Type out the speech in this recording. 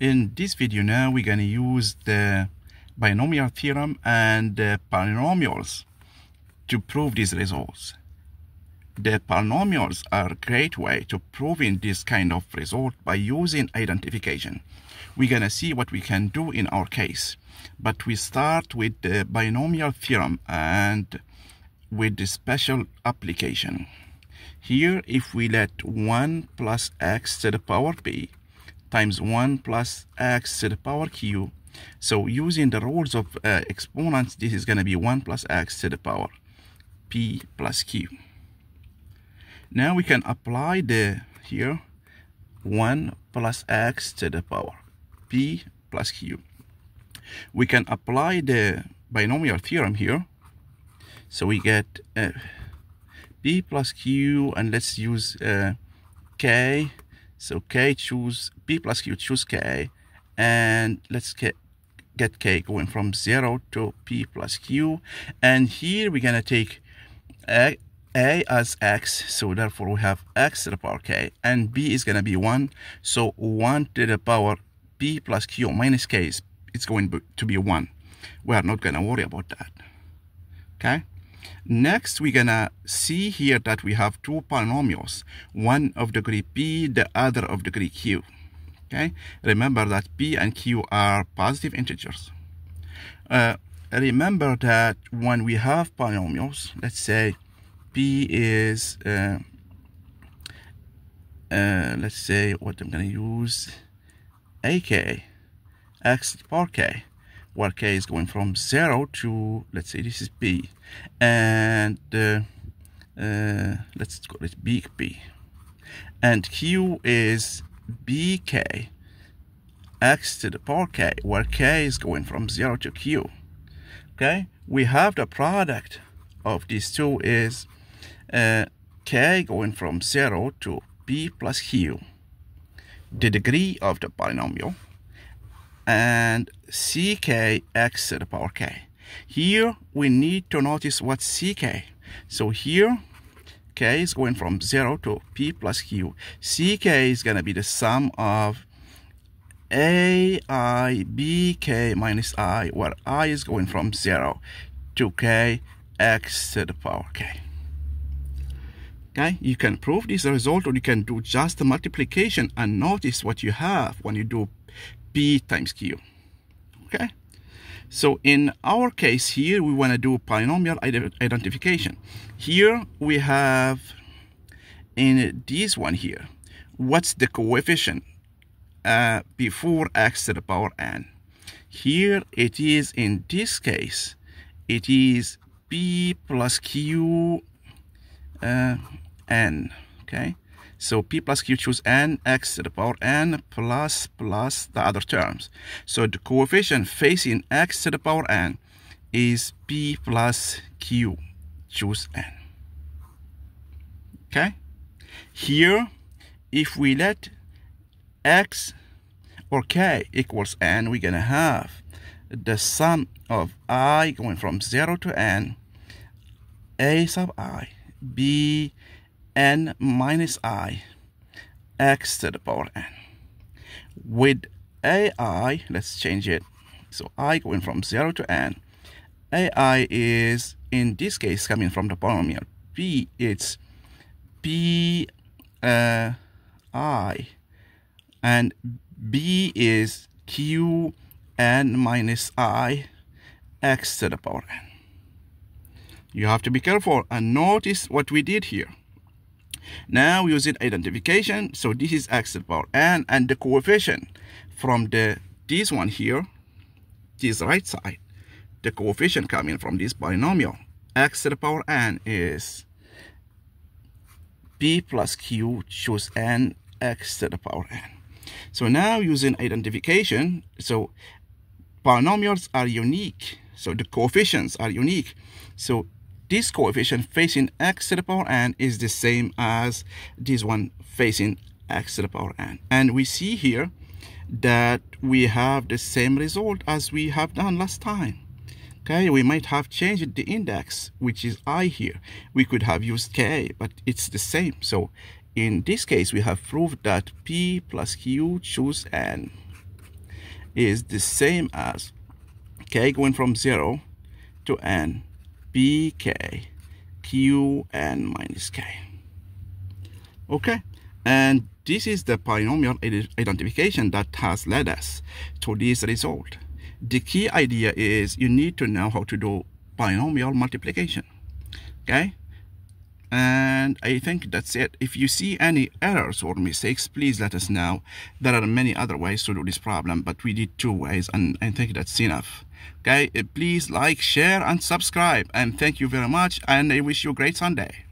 In this video now, we're going to use the binomial theorem and the polynomials to prove these results. The polynomials are a great way to proving this kind of result by using identification. We're going to see what we can do in our case. But we start with the binomial theorem and with the special application. Here, if we let 1 plus x to the power p times 1 plus x to the power q, so using the rules of uh, exponents, this is going to be 1 plus x to the power p plus q. Now we can apply the here 1 plus x to the power p plus q. We can apply the binomial theorem here. So we get uh, p plus q and let's use uh, k so k choose p plus q choose k and let's get get k going from 0 to p plus q. And here we're gonna take a, a as x so therefore we have x to the power k and b is gonna be 1 so 1 to the power p plus q minus k is it's going to be 1 we are not gonna worry about that. Okay Next, we're gonna see here that we have two polynomials, one of degree p, the other of degree q. Okay, remember that p and q are positive integers. Uh, remember that when we have polynomials, let's say p is, uh, uh, let's say what I'm gonna use, ak, x to the power k where k is going from 0 to, let's say this is b, and uh, uh, let's call it big B. And q is bk, x to the power k, where k is going from 0 to q. Okay, we have the product of these two is uh, k going from 0 to b plus q. The degree of the polynomial and ck x to the power k. Here we need to notice what ck. So here k is going from 0 to p plus q. ck is going to be the sum of a i b k minus i, where i is going from 0 to k x to the power k. Okay, you can prove this result or you can do just the multiplication and notice what you have when you do p times q. Okay, so in our case here, we want to do polynomial identification. Here we have in this one here, what's the coefficient uh, before x to the power n? Here it is in this case, it is p plus q uh, n. Okay, so p plus q choose n, x to the power n plus plus the other terms. So the coefficient facing x to the power n is p plus q choose n. Okay? Here, if we let x or k equals n, we're going to have the sum of i going from 0 to n, a sub i, b n minus i x to the power n. With ai, let's change it. So i going from 0 to n. ai is, in this case, coming from the polynomial p. It's p uh, i. And b is q n minus i x to the power n. You have to be careful and notice what we did here. Now using identification, so this is x to the power n and the coefficient from the this one here, this right side, the coefficient coming from this polynomial, x to the power n is p plus q choose n x to the power n. So now using identification, so polynomials are unique. So the coefficients are unique. So this coefficient facing x to the power n is the same as this one facing x to the power n. And we see here that we have the same result as we have done last time. Okay, we might have changed the index, which is i here. We could have used k, but it's the same. So in this case, we have proved that p plus q choose n. is the same as k going from 0 to n bk qn minus k. Okay and this is the polynomial identification that has led us to this result. The key idea is you need to know how to do binomial multiplication. Okay and I think that's it. If you see any errors or mistakes, please let us know. There are many other ways to do this problem, but we did two ways, and I think that's enough. Okay, uh, please like, share, and subscribe. And thank you very much, and I wish you a great Sunday.